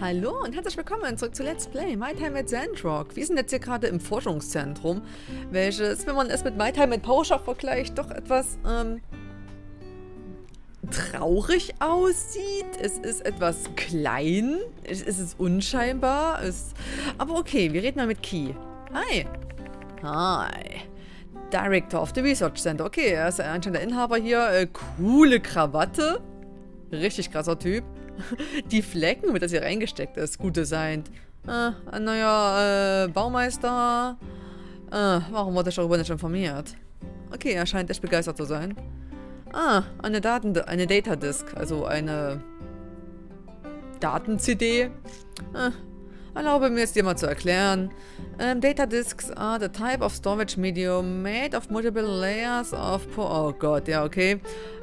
Hallo und herzlich willkommen zurück zu Let's Play My Time at Sandrock. Wir sind jetzt hier gerade im Forschungszentrum, welches, wenn man es mit My Time at PowerShop vergleicht, doch etwas ähm, traurig aussieht. Es ist etwas klein, es ist unscheinbar, es, aber okay, wir reden mal mit Key. Hi. Hi. Director of the Research Center. Okay, er ist anscheinend der Inhaber hier. Äh, coole Krawatte. Richtig krasser Typ. Die Flecken, mit das hier reingesteckt ist, gut designt. Äh, ein neuer äh, Baumeister. Äh, warum wurde ich darüber nicht informiert? Okay, er scheint echt begeistert zu sein. Ah, eine Daten, eine Data Disk, also eine Daten-CD. Äh, erlaube mir es dir mal zu erklären. Um, data disks are the type of storage medium made of multiple layers of... Oh Gott, ja, okay.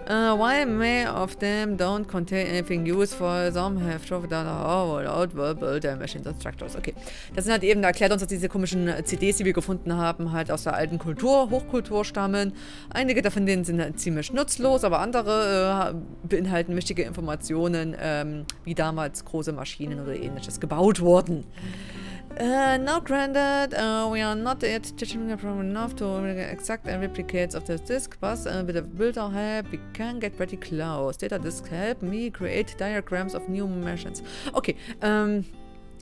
Uh, while many of them don't contain anything useful, some have trouble data without verbal damage in the structures. Okay, das sind halt eben, da erklärt uns, dass diese komischen CDs, die wir gefunden haben, halt aus der alten Kultur, Hochkultur stammen. Einige davon denen sind halt ziemlich nutzlos, aber andere äh, beinhalten wichtige Informationen, ähm, wie damals große Maschinen oder ähnliches gebaut wurden. Uh, now granted, uh, we are not yet teaching enough to exact and replicates of this disk, but uh, with a builder help, we can get pretty close. Data disk help me create diagrams of new machines. Okay. Um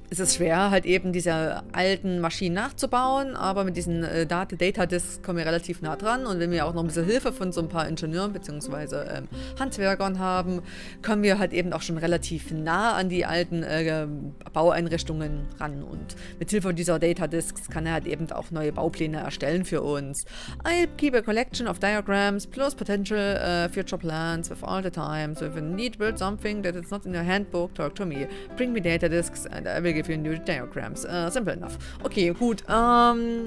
es ist schwer, halt eben diese alten Maschinen nachzubauen, aber mit diesen äh, Data-Disks kommen wir relativ nah dran und wenn wir auch noch ein bisschen Hilfe von so ein paar Ingenieuren bzw. Ähm, Handwerkern haben, kommen wir halt eben auch schon relativ nah an die alten äh, Baueinrichtungen ran und mit Hilfe dieser Data-Disks kann er halt eben auch neue Baupläne erstellen für uns. I keep a collection of diagrams plus potential uh, future plans with all the time, so if you need to build something that is not in your handbook, talk to me. Bring me data disks and I will give you new diagrams. Uh, simple enough. Okay, gut. Ähm,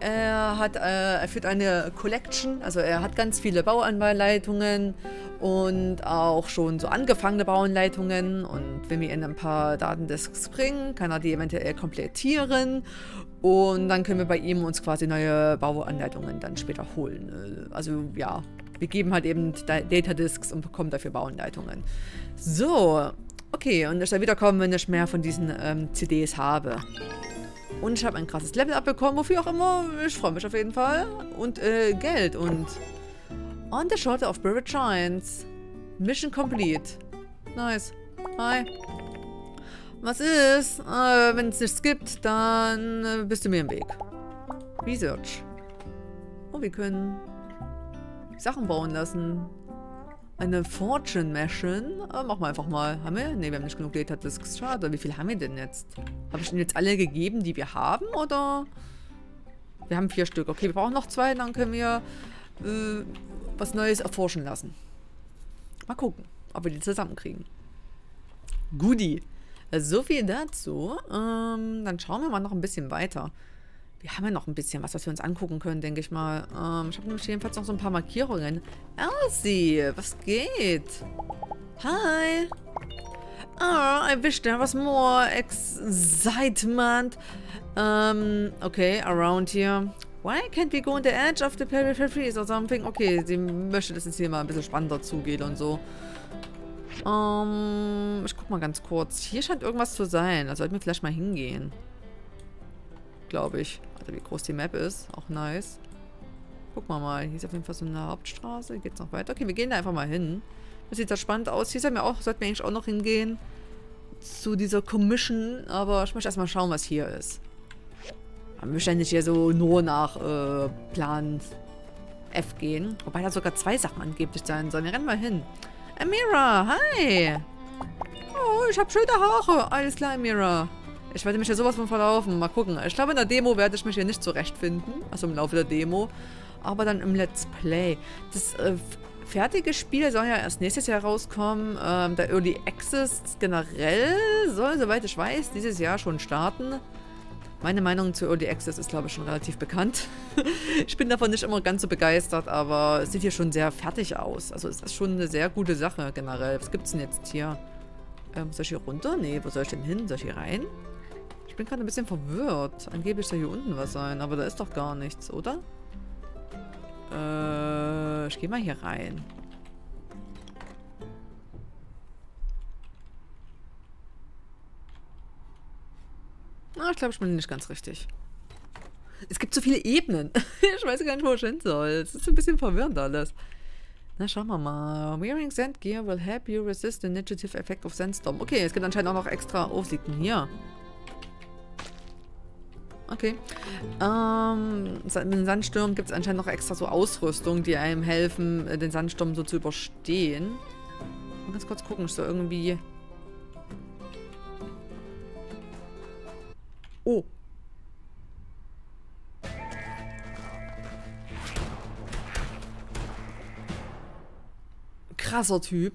er hat, äh, er führt eine Collection, also er hat ganz viele Bauanleitungen und auch schon so angefangene Bauanleitungen und wenn wir ihn ein paar Datendisks bringen, kann er die eventuell komplettieren und dann können wir bei ihm uns quasi neue Bauanleitungen dann später holen. Äh, also ja, wir geben halt eben Data Disks und bekommen dafür Bauanleitungen. So, Okay, und ich soll wiederkommen, wenn ich mehr von diesen ähm, CDs habe. Und ich habe ein krasses Level abbekommen, wofür auch immer. Ich freue mich auf jeden Fall. Und äh, Geld und... On the shoulder of Spirit Giants. Mission complete. Nice. Hi. Was ist? Äh, wenn es nichts gibt, dann äh, bist du mir im Weg. Research. Oh, wir können Sachen bauen lassen. Eine Fortune Mission. Äh, machen wir einfach mal. Haben wir? Ne, wir haben nicht genug Data Disks. Schade. Wie viel haben wir denn jetzt? Habe ich denn jetzt alle gegeben, die wir haben? Oder? Wir haben vier Stück. Okay, wir brauchen noch zwei. Dann können wir äh, was Neues erforschen lassen. Mal gucken, ob wir die zusammenkriegen. Goodie. So viel dazu. Ähm, dann schauen wir mal noch ein bisschen weiter. Wir haben ja noch ein bisschen was, was wir uns angucken können, denke ich mal. Ähm, ich habe nämlich jedenfalls noch so ein paar Markierungen. Elsie, was geht? Hi. Oh, I wish there was more excitement. Um, okay, around here. Why can't we go on the edge of the periphery or something? Okay, sie möchte, dass es hier mal ein bisschen spannender zugeht und so. Um, ich guck mal ganz kurz. Hier scheint irgendwas zu sein. Da sollten wir vielleicht mal hingehen glaube ich. Alter, wie groß die Map ist. Auch nice. Guck mal mal. Hier ist auf jeden Fall so eine Hauptstraße. Hier geht's noch weiter. Okay, wir gehen da einfach mal hin. Das sieht da spannend aus. Hier sollten wir, auch, sollten wir eigentlich auch noch hingehen. Zu dieser Commission. Aber ich möchte erstmal schauen, was hier ist. Man möchte nicht hier so nur nach äh, Plan F gehen. Wobei da sogar zwei Sachen angeblich sein sollen. Wir rennen mal hin. Amira, hi! Oh, ich habe schöne Haare. Alles klar, Amira. Ich werde mich ja sowas von verlaufen. Mal gucken. Ich glaube, in der Demo werde ich mich hier nicht zurechtfinden. Also im Laufe der Demo. Aber dann im Let's Play. Das äh, fertige Spiel soll ja erst nächstes Jahr rauskommen. Ähm, der Early Access generell soll, soweit ich weiß, dieses Jahr schon starten. Meine Meinung zu Early Access ist, glaube ich, schon relativ bekannt. ich bin davon nicht immer ganz so begeistert, aber es sieht hier schon sehr fertig aus. Also es ist schon eine sehr gute Sache generell. Was gibt es denn jetzt hier? Ähm, soll ich hier runter? Nee, wo soll ich denn hin? Soll ich hier rein? Bin gerade ein bisschen verwirrt. Angeblich soll hier unten was sein, aber da ist doch gar nichts, oder? Äh, ich gehe mal hier rein. Na, ich glaube, ich bin nicht ganz richtig. Es gibt so viele Ebenen. ich weiß gar nicht, wo ich hin soll. Es ist ein bisschen verwirrend alles. Na, schauen wir mal. Wearing Sand Gear will help you resist the negative effect of Sandstorm. Okay, es gibt anscheinend auch noch extra... Denn hier? Okay. Ähm, den Sandsturm gibt es anscheinend noch extra so Ausrüstung, die einem helfen, äh, den Sandsturm so zu überstehen. Mal ganz kurz gucken, so irgendwie... Oh. Krasser Typ.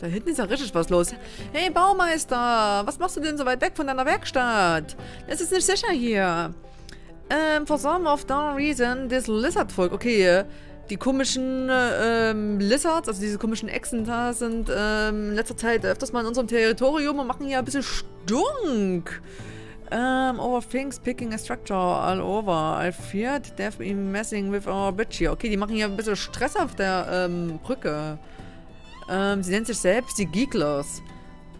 Da hinten ist ja richtig was los. Hey Baumeister, was machst du denn so weit weg von deiner Werkstatt? Es ist nicht sicher hier. Ähm, for some of no reason, this lizard folk. Okay, die komischen ähm, Lizards, also diese komischen Echsen da, sind ähm, in letzter Zeit öfters mal in unserem Territorium und machen hier ein bisschen Stunk. Um, over things picking a structure all over. I feared they've been messing with our bridge here. Okay, die machen hier ein bisschen Stress auf der ähm, Brücke. Ähm, sie nennt sich selbst die Geeklers.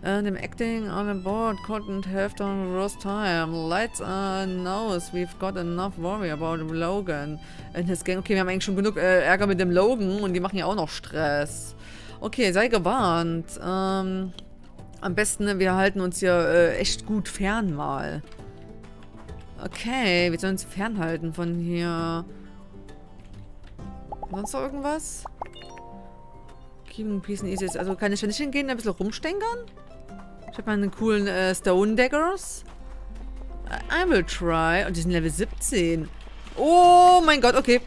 And I'm acting on a board couldn't have done worse time. Lights are nose. We've got enough worry about Logan and his gang. Okay, wir haben eigentlich schon genug äh, Ärger mit dem Logan und die machen ja auch noch Stress. Okay, sei gewarnt. Ähm, am besten, wir halten uns hier äh, echt gut fern mal. Okay, wir sollen uns fernhalten von hier. Sonst noch irgendwas? Keeping Peace and Easy. Also kann ich nicht hingehen, ein bisschen rumstänkern? Ich habe meine coolen äh, Stone Daggers. I will try. Und die sind Level 17. Oh mein Gott, okay.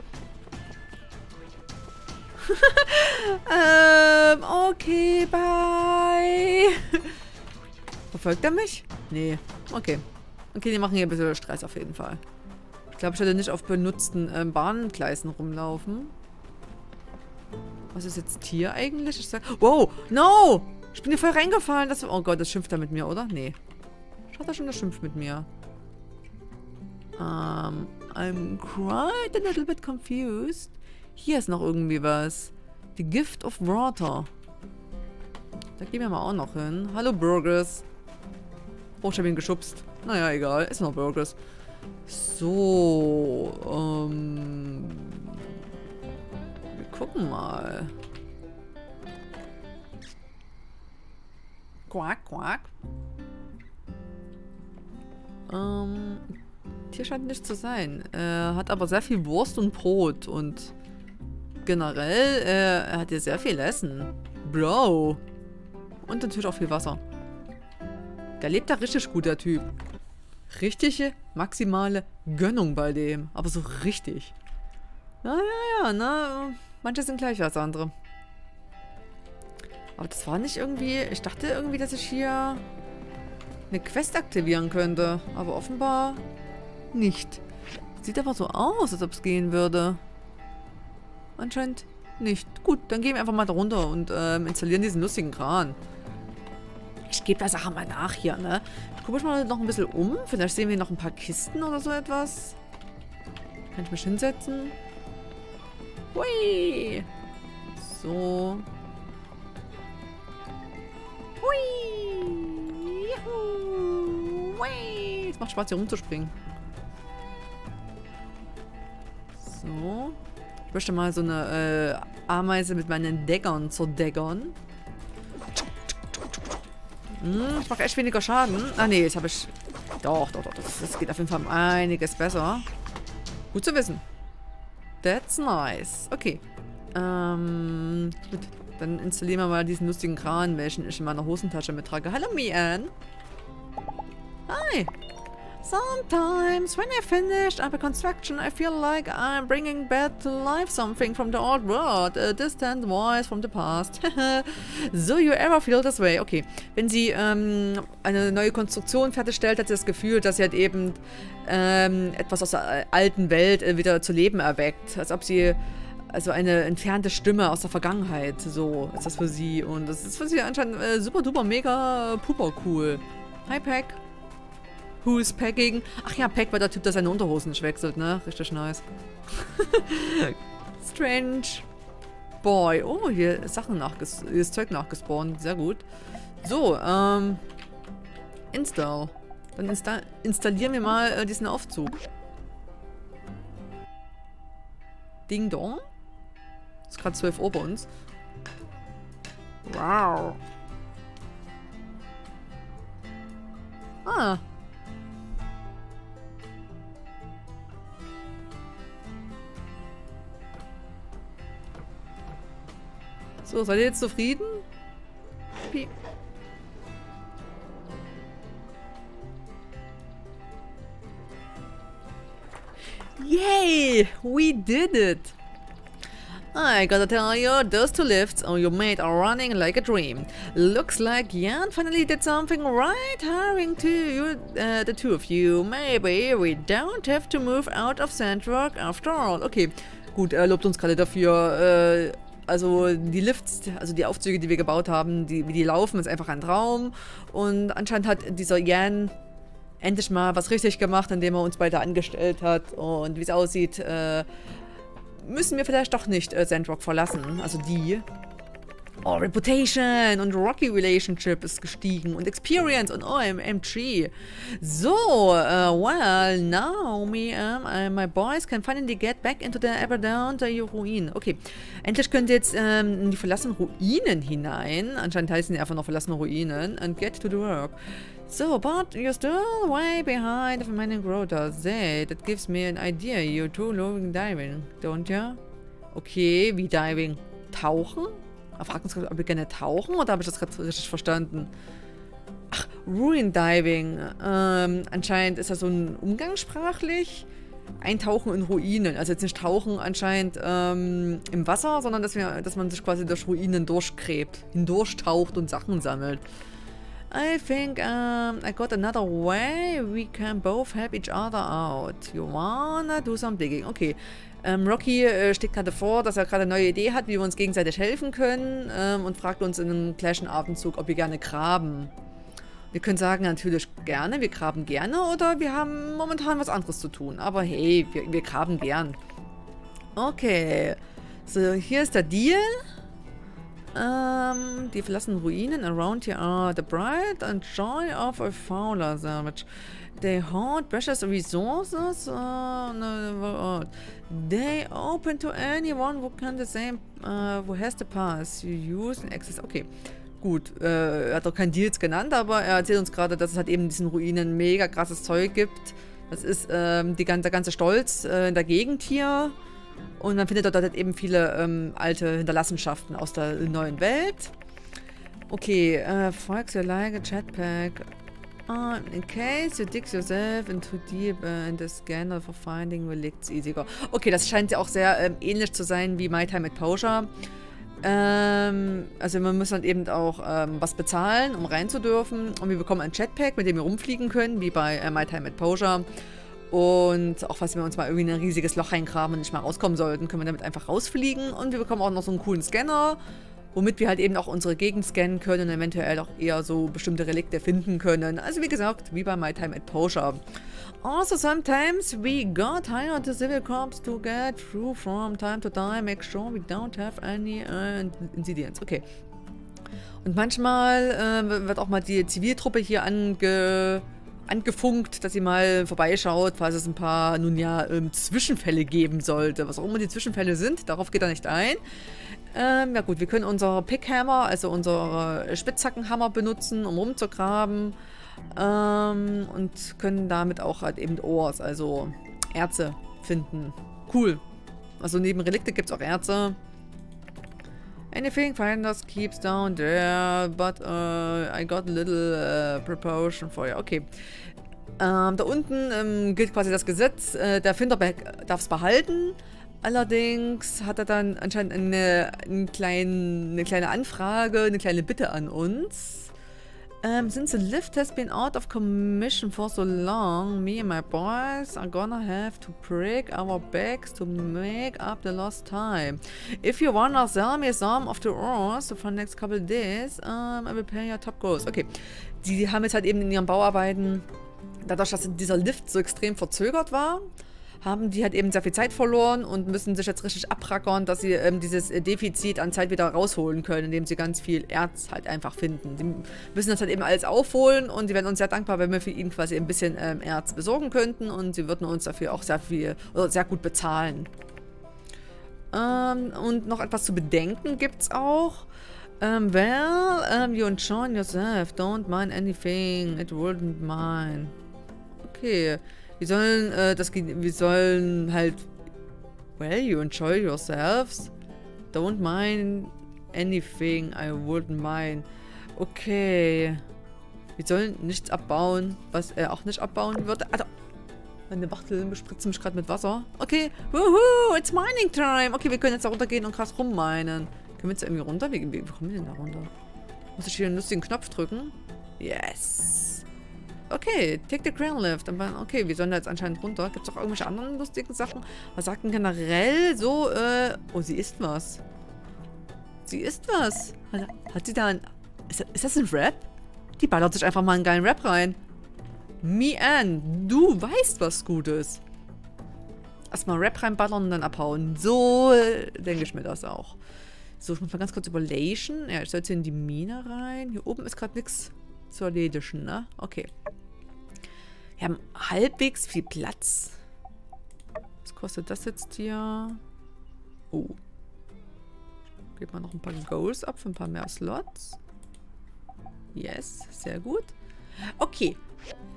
ähm, okay, bye. Verfolgt er mich? Nee. Okay. Okay, die machen hier ein bisschen Stress auf jeden Fall. Ich glaube, ich werde nicht auf benutzten ähm, Bahngleisen rumlaufen. Was ist jetzt hier eigentlich? Ich sag, wow, no! Ich bin hier voll reingefallen. Das, oh Gott, das schimpft er mit mir, oder? Nee. Schaut er schon, das schimpft mit mir. Um, I'm quite a little bit confused. Hier ist noch irgendwie was. The Gift of Water. Da gehen wir mal auch noch hin. Hallo, Burgers. Oh, ich habe ihn geschubst. Naja, egal. Ist noch Burgers. So. Ähm. Gucken mal. Quack, quack. Ähm. Hier scheint nicht zu sein. Er hat aber sehr viel Wurst und Brot und generell, äh, er hat hier sehr viel Essen. Bro. Und natürlich auch viel Wasser. Der lebt da richtig gut, der Typ. Richtige, maximale Gönnung bei dem. Aber so richtig. Na ja, ja, na. Manche sind gleich als andere. Aber das war nicht irgendwie... Ich dachte irgendwie, dass ich hier eine Quest aktivieren könnte. Aber offenbar nicht. Sieht aber so aus, als ob es gehen würde. Anscheinend nicht. Gut, dann gehen wir einfach mal da runter und ähm, installieren diesen lustigen Kran. Ich gebe der Sache mal nach hier, ne? Ich gucke mich mal noch ein bisschen um. Vielleicht sehen wir noch ein paar Kisten oder so etwas. Kann ich mich hinsetzen? Hui! So. Hui! Juhu! Hui! Es macht Spaß, hier rumzuspringen. So. Ich möchte mal so eine äh, Ameise mit meinen Daggern zu daggern. Hm, ich mache echt weniger Schaden. Ah, nee, jetzt habe ich... Doch, doch, doch. Das, das geht auf jeden Fall um einiges besser. Gut zu wissen. That's nice. Okay. Ähm, gut. Dann installieren wir mal diesen lustigen Kran, welchen ich in meiner Hosentasche mittrage. Hallo, Mian. Hi. Sometimes, when I finished up a construction, I feel like I'm bringing back to life something from the old world, a distant voice from the past. so you ever feel this way? Okay, wenn sie ähm, eine neue Konstruktion fertigstellt, hat sie das Gefühl, dass sie halt eben ähm, etwas aus der alten Welt äh, wieder zu Leben erweckt. Als ob sie also eine entfernte Stimme aus der Vergangenheit, so ist das für sie. Und das ist für sie anscheinend äh, super duper mega puper cool. Hi Pack. Who's packing? Ach ja, Pack war der Typ, der seine Unterhosen nicht wechselt, ne? Richtig nice. Strange. Boy. Oh, hier ist Sachen nachges... Hier ist Zeug nachgespawnt. Sehr gut. So, ähm... Install. Dann insta installieren wir mal äh, diesen Aufzug. Ding Dong. Ist gerade 12 Uhr bei uns. Wow. Ah. So, seid ihr jetzt zufrieden? Piep. Yay! We did it! I gotta tell you, those two lifts on your mate are running like a dream. Looks like Jan finally did something right hiring to you, uh, the two of you. Maybe we don't have to move out of Sandrock after all. Okay, gut, er lobt uns gerade dafür. Also die Lifts, also die Aufzüge, die wir gebaut haben, die, wie die laufen, ist einfach ein Traum. Und anscheinend hat dieser Jan endlich mal was richtig gemacht, indem er uns beide angestellt hat. Und wie es aussieht, äh, müssen wir vielleicht doch nicht äh, Sandrock verlassen. Also die. Oh, Reputation und Rocky Relationship ist gestiegen und Experience und OMG. So, uh, well, now me um, uh, my boys can finally get back into the Everdown the Ruin. Okay, endlich könnt ihr jetzt ähm, in die verlassenen Ruinen hinein. Anscheinend heißen die einfach noch verlassene Ruinen. And get to the work. So, but you're still way behind the remaining Grota. Say, that gives me an idea. You're too low in diving, don't you? Okay, wie Diving? Tauchen? Er fragt uns, ob wir gerne tauchen oder habe ich das gerade richtig verstanden? Ach, Ruin Diving. Ähm, anscheinend ist das so ein umgangssprachlich. Eintauchen in Ruinen. Also jetzt nicht tauchen anscheinend ähm, im Wasser, sondern dass, wir, dass man sich quasi durch Ruinen durchgräbt, hindurchtaucht und Sachen sammelt. I think um, I got another way. We can both help each other out. You wanna do some digging? Okay. Ähm, Rocky äh, steht gerade vor, dass er gerade eine neue Idee hat, wie wir uns gegenseitig helfen können ähm, und fragt uns in einem gleichen Atemzug, ob wir gerne graben. Wir können sagen, natürlich gerne, wir graben gerne oder wir haben momentan was anderes zu tun. Aber hey, wir, wir graben gern. Okay. So, hier ist der Deal. Um, die verlassenen Ruinen around here are the pride and joy of a fowler savage. They hoard precious resources. Uh, no, they open to anyone who can the same, uh, who has the pass. You use and access. Okay. Gut, äh, er hat auch keinen Deals genannt, aber er erzählt uns gerade, dass es halt eben in diesen Ruinen mega krasses Zeug gibt. Das ist ähm, die, der ganze Stolz äh, in der Gegend hier. Und man findet dort halt eben viele ähm, alte Hinterlassenschaften aus der neuen Welt. Okay, uh, Folks, you like a jetpack. Uh, in case you dig yourself into deep uh, in the scanner for finding relicts easier. Okay, das scheint ja auch sehr ähm, ähnlich zu sein wie My Time at Posure. Ähm, also man muss dann eben auch ähm, was bezahlen, um rein zu dürfen. Und wir bekommen ein Jetpack, mit dem wir rumfliegen können, wie bei äh, My Time at Posure. Und auch falls wir uns mal irgendwie in ein riesiges Loch reingraben und nicht mal rauskommen sollten, können wir damit einfach rausfliegen. Und wir bekommen auch noch so einen coolen Scanner, womit wir halt eben auch unsere Gegend scannen können und eventuell auch eher so bestimmte Relikte finden können. Also wie gesagt, wie bei My Time at Porsche. Also sometimes we got hired the civil corps to get through from time to time, make sure we don't have any uh, incidents. Okay. Und manchmal äh, wird auch mal die Ziviltruppe hier ange angefunkt, dass sie mal vorbeischaut, falls es ein paar, nun ja, ähm, Zwischenfälle geben sollte. Was auch immer die Zwischenfälle sind, darauf geht er nicht ein. Ähm, ja gut, wir können unser Pickhammer, also unsere Spitzhackenhammer benutzen, um rumzugraben. Ähm, und können damit auch halt eben Ohrs, also Erze finden. Cool. Also neben Relikte gibt es auch Erze. Anything finders keeps down there, but uh, I got a little uh, proportion for you. Okay. Ähm, da unten ähm, gilt quasi das Gesetz, äh, der Finderberg darf es behalten. Allerdings hat er dann anscheinend eine, eine, kleine, eine kleine Anfrage, eine kleine Bitte an uns. Um, since the lift has been out of commission for so long, me and my boys are gonna have to break our backs to make up the lost time. If you wanna sell me some of the ores for the next couple days, um, I will pay your top goals. Okay, die haben jetzt halt eben in ihren Bauarbeiten, dadurch, dass dieser Lift so extrem verzögert war, haben die halt eben sehr viel Zeit verloren und müssen sich jetzt richtig abrackern, dass sie ähm, dieses äh, Defizit an Zeit wieder rausholen können, indem sie ganz viel Erz halt einfach finden. Die müssen das halt eben alles aufholen und sie wären uns sehr dankbar, wenn wir für ihn quasi ein bisschen ähm, Erz besorgen könnten und sie würden uns dafür auch sehr viel oder sehr gut bezahlen. Ähm, und noch etwas zu bedenken gibt es auch. Um, well, um, you enjoy yourself. Don't mind anything. It wouldn't mind. Okay. Wir sollen, äh, das, wir sollen halt, well, you enjoy yourselves. Don't mind anything. I wouldn't mind. Okay. Wir sollen nichts abbauen, was er auch nicht abbauen würde. Also, meine Wachtel bespritzen mich gerade mit Wasser. Okay. Woohoo, it's mining time. Okay, wir können jetzt da runtergehen und krass rumminen. Können wir jetzt irgendwie runter? Wie, wie kommen wir denn da runter? Muss ich hier einen lustigen Knopf drücken? Yes. Okay, take the ground lift. Okay, wir sollen da jetzt anscheinend runter. Gibt es auch irgendwelche anderen lustigen Sachen? Was sagt denn generell so, äh... Oh, sie isst was. Sie isst was. Hat, sie da ein... Ist, ist das ein Rap? Die ballert sich einfach mal einen geilen Rap rein. Me Ann, du weißt, was gut ist. Erstmal Rap reinballern und dann abhauen. So äh, denke ich mir das auch. So, ich muss mal ganz kurz überlegen. Ja, ich soll jetzt hier in die Mine rein. Hier oben ist gerade nichts zu erledigen, ne? Okay. Wir haben halbwegs viel Platz. Was kostet das jetzt hier? Oh. Geben wir noch ein paar Goals ab für ein paar mehr Slots. Yes, sehr gut. Okay,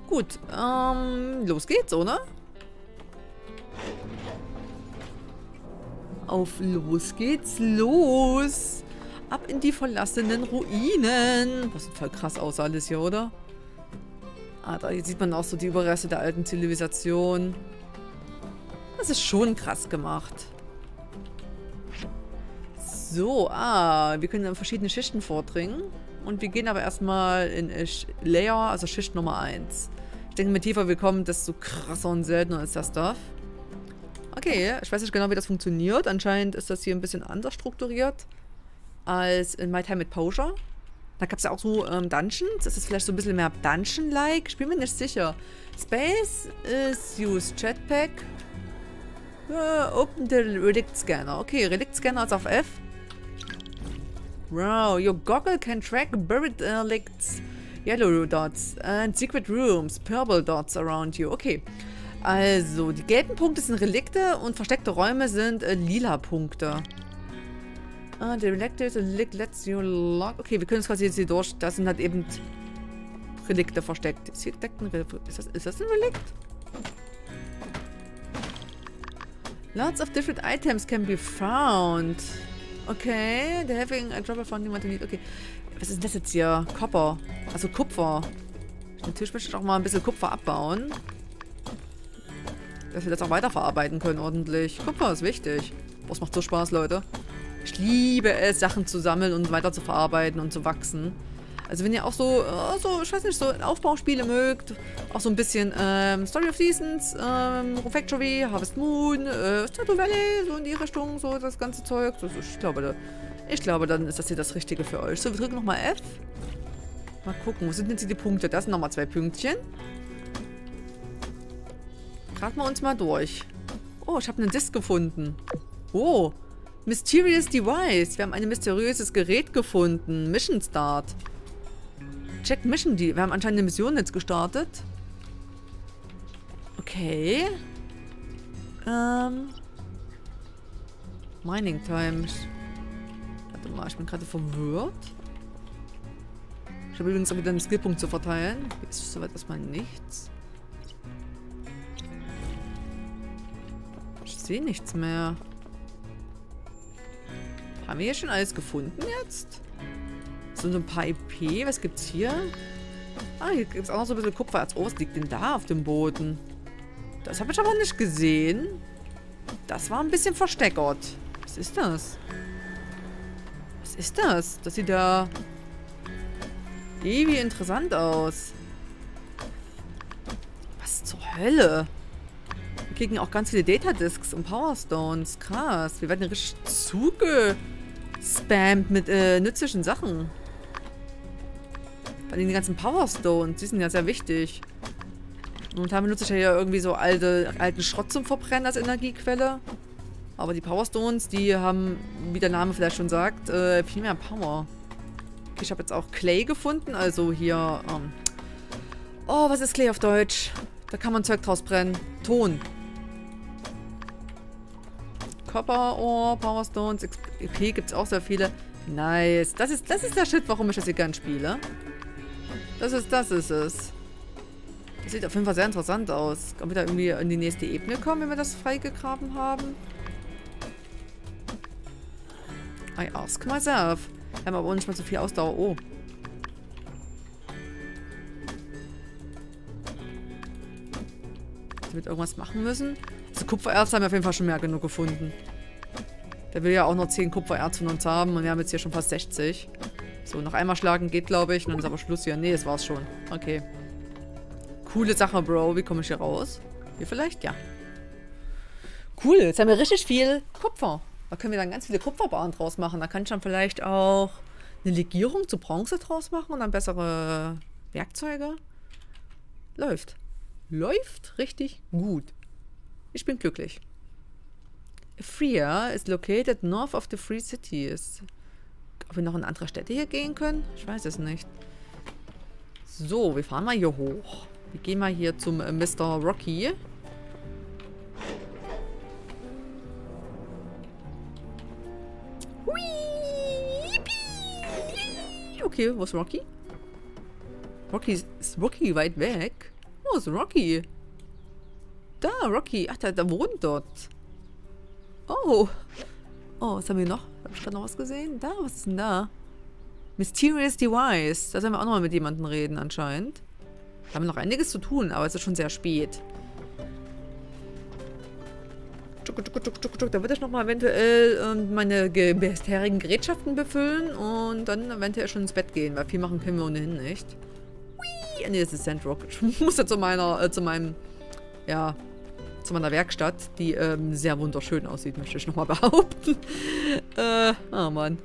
gut. Ähm, los geht's, oder? Auf los geht's los. Ab in die verlassenen Ruinen. Das sieht voll krass aus alles hier, oder? Ah, da sieht man auch so die Überreste der alten Zivilisation. Das ist schon krass gemacht. So, ah, wir können in verschiedene Schichten vordringen. Und wir gehen aber erstmal in Layer, also Schicht Nummer 1. Ich denke, mit tiefer wir kommen, desto krasser und seltener ist das Stuff. Okay, ich weiß nicht genau, wie das funktioniert. Anscheinend ist das hier ein bisschen anders strukturiert als in My Time with Posure. Da gab es ja auch so ähm, Dungeons. Ist das vielleicht so ein bisschen mehr Dungeon-like? Ich bin mir nicht sicher. Space is use Jetpack. Uh, open the Relict Scanner. Okay, Relict Scanner ist auf F. Wow, your goggle can track buried relicts, yellow dots and secret rooms, purple dots around you. Okay. Also, die gelben Punkte sind Relikte und versteckte Räume sind äh, lila Punkte. Ah, Relikt lets you lock. Okay, wir können es quasi jetzt hier durch. Da sind halt eben Relikte versteckt. Ist, das, ist das ein Relikt? Lots of different items can be found. Okay, the having a trouble what you need. Okay. Was ist das jetzt hier? Copper. Also Kupfer. Natürlich möchte ich auch mal ein bisschen Kupfer abbauen. Dass wir das auch weiterverarbeiten können ordentlich. Kupfer ist wichtig. Boah, es macht so Spaß, Leute. Ich liebe es, Sachen zu sammeln und weiter zu verarbeiten und zu wachsen. Also wenn ihr auch so, äh, so ich weiß nicht, so Aufbauspiele mögt, auch so ein bisschen ähm, Story of Seasons, ähm, Factory, Harvest Moon, äh, Stardew Valley, so in die Richtung, so das ganze Zeug. So, ich glaube, da, ich glaube, dann ist das hier das Richtige für euch. So, wir drücken nochmal F. Mal gucken, wo sind jetzt die Punkte? Das sind nochmal zwei Pünktchen. Raten wir uns mal durch. Oh, ich habe einen Disk gefunden. Oh, Mysterious Device. Wir haben ein mysteriöses Gerät gefunden. Mission Start. Check Mission. Die. Wir haben anscheinend eine Mission jetzt gestartet. Okay. Ähm. Mining Times. Warte mal, ich bin gerade verwirrt. Ich habe übrigens auch wieder einen Skillpunkt zu verteilen. Hier ist soweit erstmal nichts. Ich sehe nichts mehr. Haben wir hier schon alles gefunden jetzt? So ein paar IP. Was gibt's hier? Ah, hier gibt es auch noch so ein bisschen Kupfererz. Oh, was liegt denn da auf dem Boden? Das habe ich aber nicht gesehen. Das war ein bisschen versteckert. Was ist das? Was ist das? Das sieht ja ewig interessant aus. Was zur Hölle? Wir kriegen auch ganz viele Data Disks und Power Stones. Krass. Wir werden richtig zugespammt mit äh, nützlichen Sachen. Bei den ganzen Power Stones. Die sind ja sehr wichtig. Momentan benutze ich ja irgendwie so alte, alten Schrott zum Verbrennen als Energiequelle. Aber die Power Stones, die haben, wie der Name vielleicht schon sagt, äh, viel mehr Power. Ich habe jetzt auch Clay gefunden, also hier, ähm Oh, was ist Clay auf Deutsch? Da kann man Zeug draus brennen. Ton. Copper Ore, Power Stones, XP gibt es auch sehr viele. Nice. Das ist, das ist der Shit, warum ich das hier gern spiele. Das ist, das ist es. Das sieht auf jeden Fall sehr interessant aus. Ob wir da irgendwie in die nächste Ebene kommen, wenn wir das freigegraben haben? I ask myself. Wir haben aber auch nicht mal so viel Ausdauer. Oh. Damit irgendwas machen müssen. Also Kupfererz haben wir auf jeden Fall schon mehr genug gefunden. Der will ja auch noch 10 Kupfererz von uns haben und wir haben jetzt hier schon fast 60. So, noch einmal schlagen geht, glaube ich. Und dann ist aber Schluss hier. Nee, das war's schon. Okay. Coole Sache, Bro. Wie komme ich hier raus? Hier vielleicht? Ja. Cool. Jetzt haben wir richtig viel Kupfer. Da können wir dann ganz viele Kupferbahnen draus machen. Da kann ich dann vielleicht auch eine Legierung zu Bronze draus machen und dann bessere Werkzeuge. Läuft. Läuft richtig gut. Ich bin glücklich. Freer is located north of the Free Cities. Ob wir noch in andere Städte hier gehen können? Ich weiß es nicht. So, wir fahren mal hier hoch. Wir gehen mal hier zum äh, Mr. Rocky. Okay, wo ist Rocky? Rocky ist Rocky weit weg. Wo ist Rocky? Da, Rocky. Ach, der, der wohnt dort. Oh. Oh, was haben wir noch? Habe ich gerade noch was gesehen? Da, was ist denn da? Mysterious Device. Da sollen wir auch noch mal mit jemandem reden anscheinend. Da haben wir noch einiges zu tun, aber es ist schon sehr spät. Da würde ich nochmal eventuell ähm, meine bisherigen Gerätschaften befüllen und dann eventuell schon ins Bett gehen, weil viel machen können wir ohnehin nicht. Hui! Ne, das ist Sandrock. Ich muss ja zu meiner, äh, zu meinem, ja, zu meiner Werkstatt, die ähm, sehr wunderschön aussieht, möchte ich nochmal behaupten. äh, oh Mann.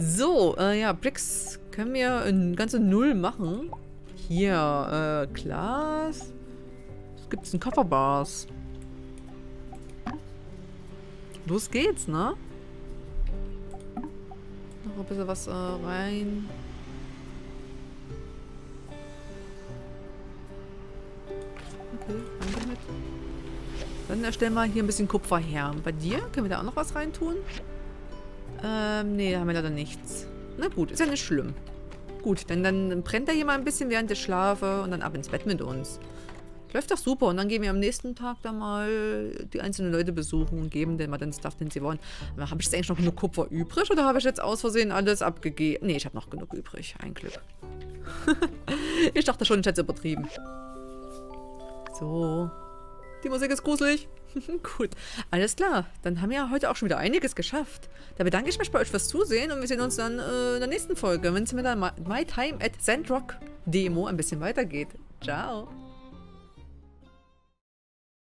So, äh, ja, Bricks können wir eine ganze Null machen. Hier, äh, Glas. Was gibt es denn? Kofferbars. Los geht's, ne? Noch ein bisschen was äh, rein. Okay, damit. Dann erstellen wir hier ein bisschen Kupfer her. Bei dir? Können wir da auch noch was reintun? Ähm, nee, da haben wir leider nichts. Na gut, ist ja nicht schlimm. Gut, denn dann brennt er hier mal ein bisschen, während ich schlafe und dann ab ins Bett mit uns. Läuft doch super. Und dann gehen wir am nächsten Tag dann mal die einzelnen Leute besuchen und geben denen mal den Stuff, den sie wollen. Aber habe ich jetzt eigentlich noch genug Kupfer übrig oder habe ich jetzt aus Versehen alles abgegeben? Nee, ich habe noch genug übrig. Ein Glück. ich dachte schon, ich hätte es übertrieben. So. Die Musik ist gruselig. Gut, alles klar. Dann haben wir ja heute auch schon wieder einiges geschafft. Da bedanke ich mich bei euch fürs Zusehen und wir sehen uns dann äh, in der nächsten Folge, wenn es mit der My Time at Sandrock Demo ein bisschen weitergeht. Ciao.